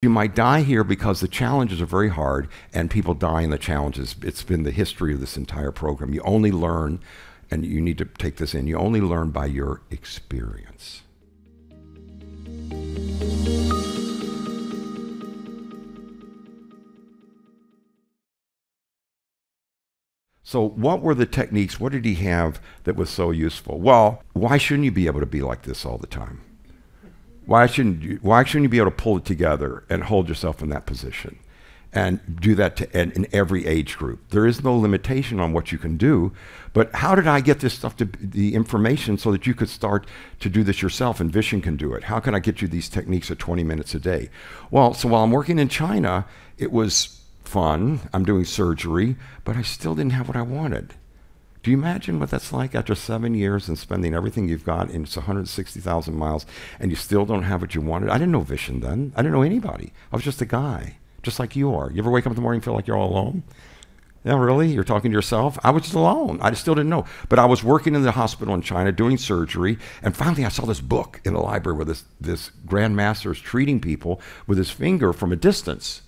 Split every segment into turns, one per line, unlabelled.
You might die here because the challenges are very hard and people die in the challenges. It's been the history of this entire program. You only learn, and you need to take this in, you only learn by your experience. So, what were the techniques? What did he have that was so useful? Well, why shouldn't you be able to be like this all the time? Why shouldn't you, why shouldn't you be able to pull it together and hold yourself in that position? And do that to, in, in every age group. There is no limitation on what you can do, but how did I get this stuff to the information so that you could start to do this yourself and Vishen can do it? How can I get you these techniques at 20 minutes a day? Well, so while I'm working in China, it was fun. I'm doing surgery, but I still didn't have what I wanted. Do you imagine what that's like after seven years and spending everything you've got in 160,000 miles and you still don't have what you wanted? I didn't know Vishen then. I didn't know anybody. I was just a guy, just like you are. You ever wake up in the morning and feel like you're all alone? Yeah, really? You're talking to yourself? I was just alone. I still didn't know. But I was working in the hospital in China doing surgery, and finally I saw this book in the library where this, this Grand Master is treating people with his finger from a distance.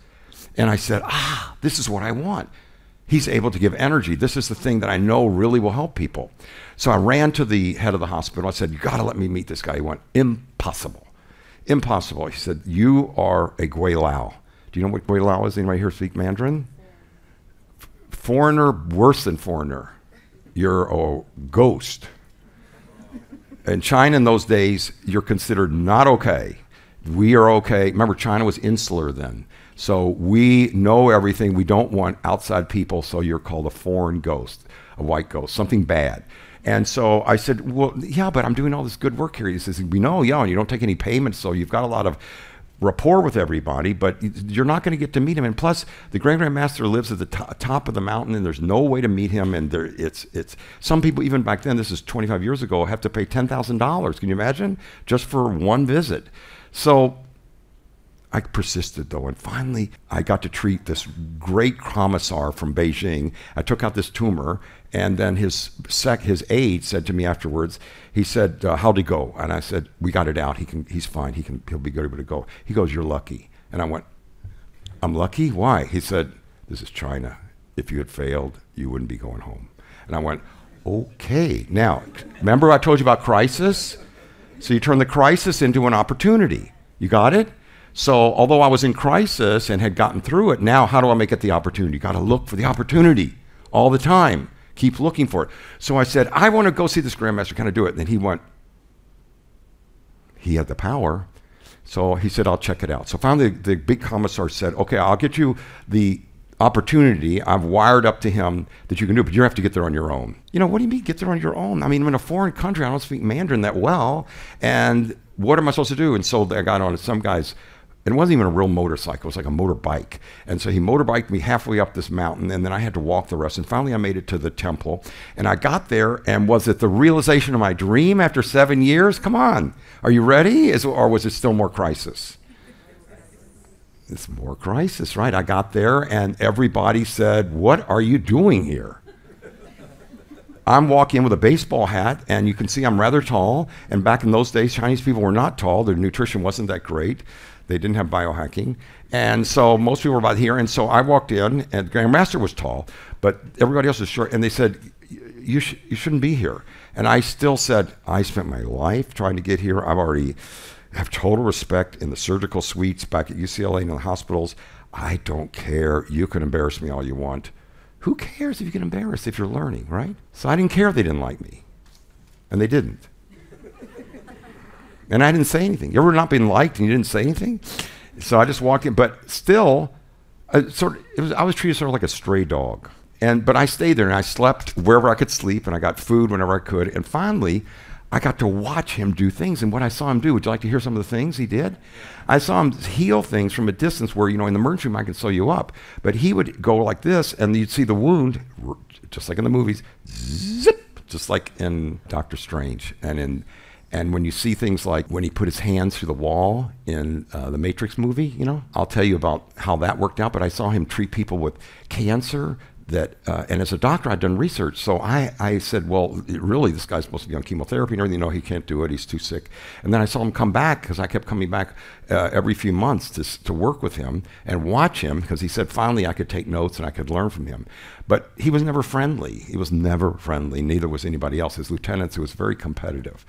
And I said, ah, this is what I want. He's able to give energy. This is the thing that I know really will help people. So I ran to the head of the hospital. I said, You got to let me meet this guy. He went, Impossible. Impossible. He said, You are a Gui Lao. Do you know what Gui Lao is? Anybody here speak Mandarin? Foreigner, worse than foreigner. You're a ghost. In China in those days, you're considered not okay. We are okay. Remember, China was insular then. So we know everything. We don't want outside people, so you're called a foreign ghost, a white ghost, something bad. And so I said, Well, yeah, but I'm doing all this good work here. He says, We know, yeah, and you don't take any payments, so you've got a lot of rapport with everybody, but you're not going to get to meet him. And plus, the Grand Grand Master lives at the to- top of the mountain, and there's no way to meet him. And there, it's it's some people even back then, this is 25 years ago, have to pay ten thousand dollars. Can you imagine just for one visit? So I persisted though, and finally I got to treat this great commissar from Beijing. I took out this tumor, and then his sec, his aide said to me afterwards, he said, uh, "How'd he go?" And I said, "We got it out. He can. He's fine. He can. He'll be good able to go." He goes, "You're lucky." And I went, "I'm lucky? Why?" He said, "This is China. If you had failed, you wouldn't be going home." And I went, "Okay." Now, remember I told you about crisis? So you turn the crisis into an opportunity. You got it? So, although I was in crisis and had gotten through it, now how do I make it the opportunity? Got to look for the opportunity all the time. Keep looking for it. So I said, I want to go see this grandmaster. Can I do it? And then he went, he had the power. So he said, I'll check it out. So finally, the, the big commissar said, Okay, I'll get you the opportunity. I've wired up to him that you can do it, but you have to get there on your own. You know, what do you mean get there on your own? I mean, I'm in a foreign country. I don't speak Mandarin that well. And what am I supposed to do? And so I got on some guy's it wasn't even a real motorcycle, it was like a motorbike. And so he motorbiked me halfway up this mountain, and then I had to walk the rest. And finally, I made it to the temple. And I got there, and was it the realization of my dream after seven years? Come on. Are you ready? Is, or was it still more crisis? It's more crisis, right? I got there, and everybody said, What are you doing here? I'm walking with a baseball hat, and you can see I'm rather tall. And back in those days, Chinese people were not tall. Their nutrition wasn't that great. They didn't have biohacking. And so most people were about here. And so I walked in, and Grandmaster was tall, but everybody else was short. And they said, you, sh- you shouldn't be here. And I still said, I spent my life trying to get here. I've already have total respect in the surgical suites back at UCLA and in the hospitals. I don't care. You can embarrass me all you want. Who cares if you get embarrassed if you're learning, right? So I didn't care if they didn't like me. And they didn't. And I didn't say anything. You ever not been liked and you didn't say anything? So I just walked in, but still, I sort of, it was, I was treated sort of like a stray dog. And, but I stayed there and I slept wherever I could sleep and I got food whenever I could. And finally, I got to watch him do things. And what I saw him do, would you like to hear some of the things he did? I saw him heal things from a distance where, you know, in the emergency room I can sew you up. But he would go like this and you'd see the wound, just like in the movies, zip, just like in Doctor Strange and in and when you see things like when he put his hands through the wall in uh, the Matrix movie, you know, I'll tell you about how that worked out. But I saw him treat people with cancer that, uh, and as a doctor, I'd done research. So I, I said, well, really, this guy's supposed to be on chemotherapy and everything. No, he can't do it. He's too sick. And then I saw him come back because I kept coming back uh, every few months to, to work with him and watch him because he said finally I could take notes and I could learn from him. But he was never friendly. He was never friendly. Neither was anybody else. His lieutenants, he was very competitive.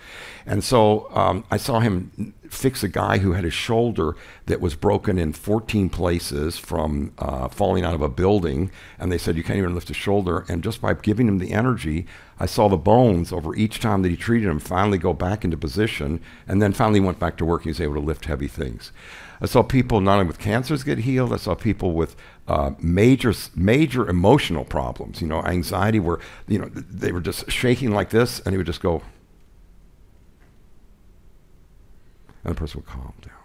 And so um, I saw him fix a guy who had a shoulder that was broken in 14 places from uh, falling out of a building. And they said, You can't even lift a shoulder. And just by giving him the energy, I saw the bones over each time that he treated him finally go back into position. And then finally went back to work. He was able to lift heavy things. I saw people not only with cancers get healed, I saw people with uh, major, major emotional problems, you know, anxiety where, you know, they were just shaking like this and he would just go, and the person would calm down.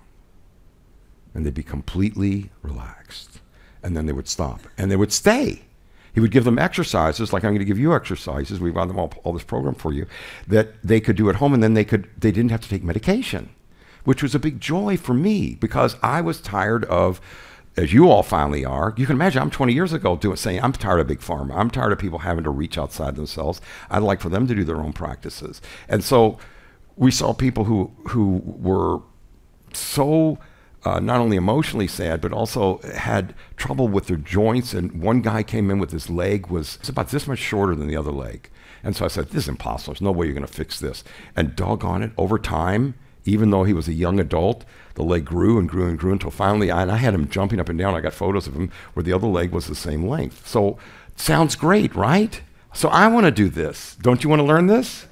And they'd be completely relaxed. And then they would stop. And they would stay. He would give them exercises, like I'm going to give you exercises. We've got them all, all this program for you, that they could do at home, and then they could they didn't have to take medication, which was a big joy for me because I was tired of as you all finally are, you can imagine I'm 20 years ago doing saying I'm tired of big pharma. I'm tired of people having to reach outside themselves. I'd like for them to do their own practices. And so we saw people who who were so uh, not only emotionally sad, but also had trouble with their joints. And one guy came in with his leg was about this much shorter than the other leg. And so I said, "This is impossible. There's no way you're going to fix this." And doggone it, over time, even though he was a young adult, the leg grew and grew and grew until finally, I, and I had him jumping up and down. I got photos of him where the other leg was the same length. So sounds great, right? So I want to do this. Don't you want to learn this?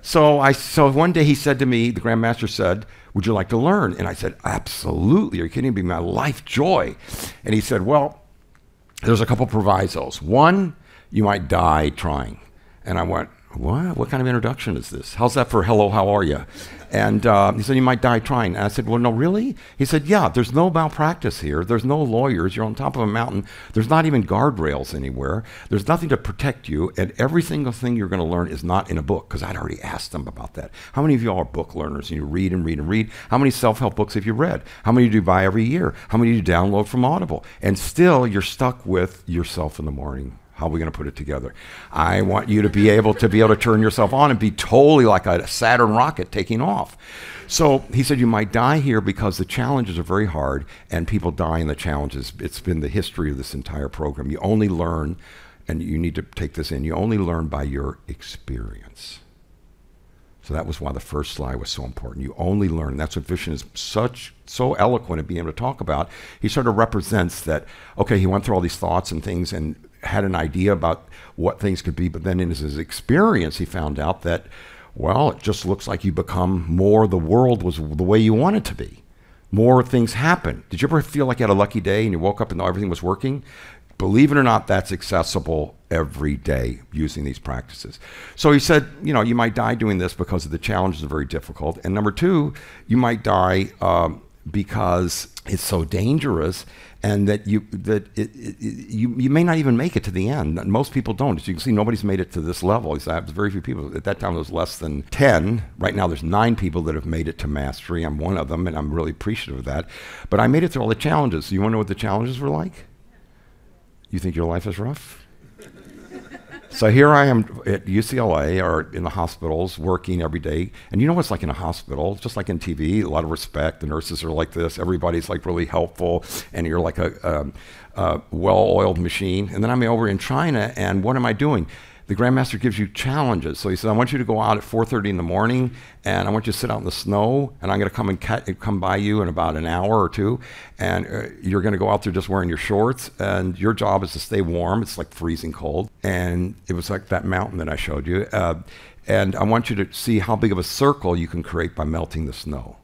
So I so one day he said to me, the Grandmaster said, Would you like to learn? And I said, Absolutely. Are you kidding me? My life joy. And he said, Well, there's a couple provisos. One, you might die trying. And I went, what? What kind of introduction is this? How's that for hello, how are you? And uh, he said, You might die trying. And I said, Well, no, really? He said, Yeah, there's no malpractice here. There's no lawyers. You're on top of a mountain. There's not even guardrails anywhere. There's nothing to protect you. And every single thing you're going to learn is not in a book, because I'd already asked them about that. How many of you are book learners and you read and read and read? How many self help books have you read? How many do you buy every year? How many do you download from Audible? And still, you're stuck with yourself in the morning how are we going to put it together? I want you to be able to be able to turn yourself on and be totally like a Saturn rocket taking off. So he said, You might die here because the challenges are very hard and people die in the challenges. It's been the history of this entire program. You only learn, and you need to take this in, you only learn by your experience. So that was why the first slide was so important. You only learn. That's what Vishen is such so eloquent at being able to talk about. He sort of represents that. Okay, he went through all these thoughts and things, and had an idea about what things could be, but then in his experience, he found out that, well, it just looks like you become more the world was the way you want it to be. More things happen. Did you ever feel like you had a lucky day and you woke up and everything was working? Believe it or not, that's accessible every day using these practices. So he said, you know, you might die doing this because the challenges are very difficult. And number two, you might die um, because it's so dangerous and that you that it, it, you you may not even make it to the end. Most people don't. As you can see, nobody's made it to this level. There's uh, very few people. At that time, there was less than ten. Right now, there's nine people that have made it to mastery. I'm one of them, and I'm really appreciative of that. But I made it through all the challenges. You want to know what the challenges were like? You think your life is rough? So here I am at UCLA or in the hospitals working every day. And you know what's like in a hospital? Just like in TV, a lot of respect. The nurses are like this. Everybody's like really helpful. And you're like a, um, a, a well oiled machine. And then I'm over in China, and what am I doing? The Grandmaster gives you challenges. So he says, I want you to go out at 4.30 in the morning, and I want you to sit out in the snow, and I'm going to come and come by you in about an hour or two, and uh, you're going to go out there just wearing your shorts, and your job is to stay warm. It's like freezing cold. And it was like that mountain that I showed you. Uh, and I want you to see how big of a circle you can create by melting the snow.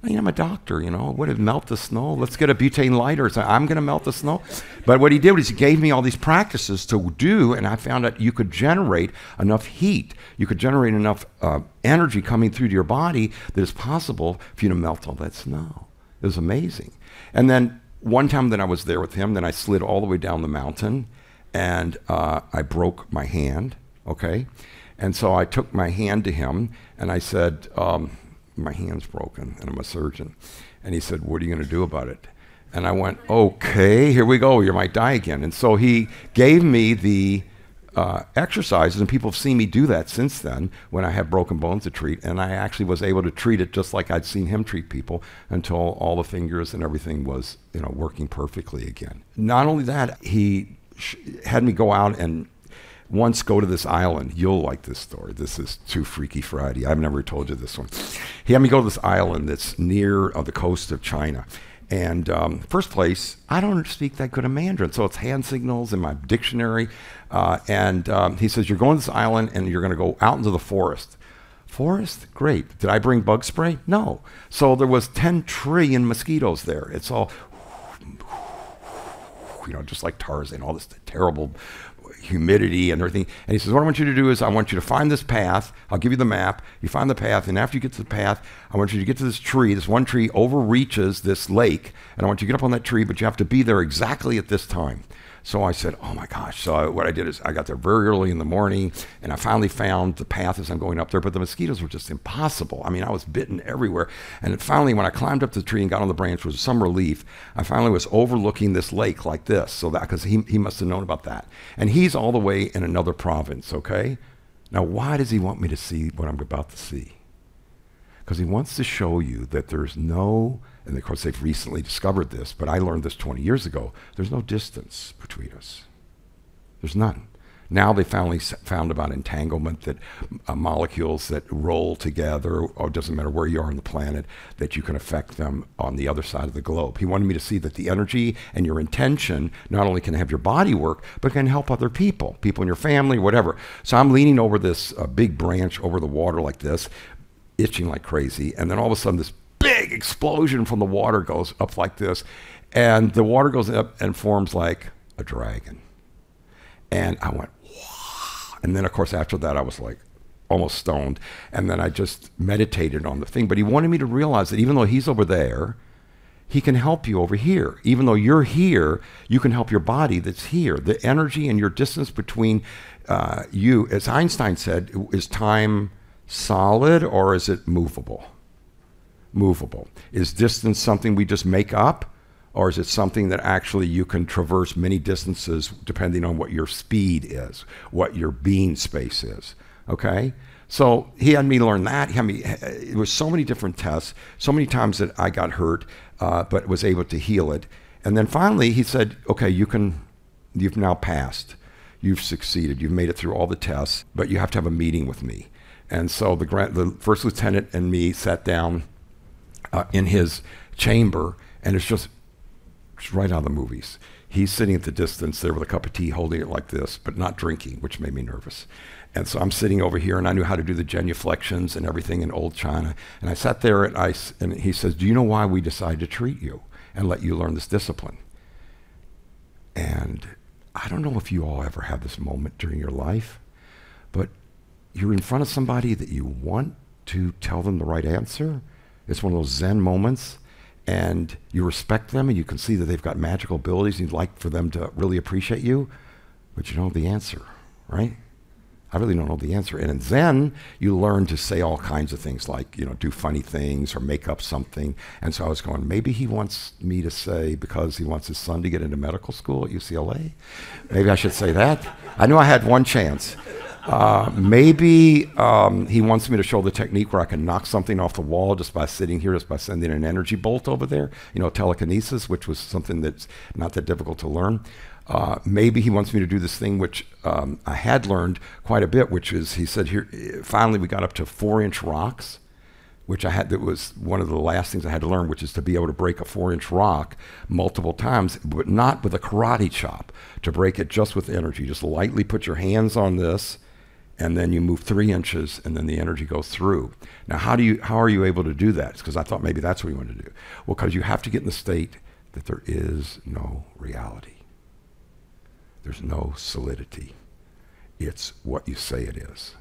I mean, I'm a doctor, you know. What did melt the snow? Let's get a butane lighter. So I'm going to melt the snow. But what he did was he gave me all these practices to do, and I found that you could generate enough heat, you could generate enough uh, energy coming through to your body that it's possible for you to melt all that snow. It was amazing. And then one time that I was there with him, then I slid all the way down the mountain, and uh, I broke my hand. Okay, and so I took my hand to him, and I said. Um, my hand's broken and I'm a surgeon. And he said, What are you going to do about it? And I went, okay, here we go. You might die again. And so he gave me the uh, exercises, and people have seen me do that since then when I have broken bones to treat. And I actually was able to treat it just like I'd seen him treat people until all the fingers and everything was, you know, working perfectly again. Not only that, he had me go out and once go to this island. You'll like this story. This is too freaky Friday. I've never told you this one. He had me go to this island that's near uh, the coast of China. And um, first place, I don't speak that good of Mandarin, so it's hand signals in my dictionary. Uh, and um, he says, You're going to this island and you're going to go out into the forest. Forest? Great. Did I bring bug spray? No. So there was 10 trillion mosquitoes there. It's all, you know, just like Tarzan, all this terrible humidity and everything. And he says, What I want you to do is, I want you to find this path. I'll give you the map. You find the path. And after you get to the path, I want you to get to this tree. This one tree overreaches this lake. And I want you to get up on that tree, but you have to be there exactly at this time. So I said, oh my gosh. So I, what I did is I got there very early in the morning and I finally found the path as I'm going up there, but the mosquitoes were just impossible. I mean, I was bitten everywhere. And finally, when I climbed up the tree and got on the branch, was some relief. I finally was overlooking this lake like this, so that because he, he must have known about that. And he's all the way in another province, okay? Now, why does he want me to see what I'm about to see? Because he wants to show you that there's no and of course they've recently discovered this, but I learned this 20 years ago. There's no distance between us. There's none. Now they finally found about entanglement that uh, molecules that roll together, or it doesn't matter where you are on the planet, that you can affect them on the other side of the globe. He wanted me to see that the energy and your intention not only can have your body work, but can help other people, people in your family, whatever. So I'm leaning over this uh, big branch over the water like this, itching like crazy, and then all of a sudden this big explosion from the water goes up like this. And the water goes up and forms like a dragon. And I went, wow. And then, of course, after that, I was like almost stoned. And then I just meditated on the thing. But he wanted me to realize that even though he's over there, he can help you over here. Even though you're here, you can help your body that's here. The energy and your distance between uh, you, as Einstein said, is time solid or is it movable? Movable? Is distance something we just make up? Or is it something that actually you can traverse many distances depending on what your speed is, what your being space is? Okay? So he had me learn that. He had me, it was so many different tests, so many times that I got hurt, uh, but was able to heal it. And then finally he said, okay, you can, you've now passed. You've succeeded. You've made it through all the tests, but you have to have a meeting with me. And so the, grant the first lieutenant and me sat down uh, in his chamber, and it's just, it's right out of the movies. He's sitting at the distance there with a cup of tea, holding it like this, but not drinking, which made me nervous. And so I'm sitting over here, and I knew how to do the genuflections and everything in old China. And I sat there, and, I, and he says, Do you know why we decided to treat you and let you learn this discipline? And I don't know if you all ever have this moment during your life, but you're in front of somebody that you want to tell them the right answer, it's one of those Zen moments, and you respect them, and you can see that they've got magical abilities, and you'd like for them to really appreciate you, but you don't know the answer, right? I really don't know the answer. And in Zen, you learn to say all kinds of things like, you know, do funny things or make up something. And so I was going, maybe he wants me to say because he wants his son to get into medical school at UCLA. Maybe I should say that. I knew I had one chance. Uh, maybe um, he wants me to show the technique where I can knock something off the wall just by sitting here, just by sending an energy bolt over there. You know, telekinesis, which was something that's not that difficult to learn. Uh, maybe he wants me to do this thing which um, I had learned quite a bit, which is he said here. Finally, we got up to four-inch rocks, which I had. That was one of the last things I had to learn, which is to be able to break a four-inch rock multiple times, but not with a karate chop. To break it just with energy, just lightly put your hands on this and then you move three inches and then the energy goes through. Now, how do you how are you able to do that? Because I thought maybe that's what you want to do. Well, because you have to get in the state that there is no reality. There's no solidity. It's what you say it is.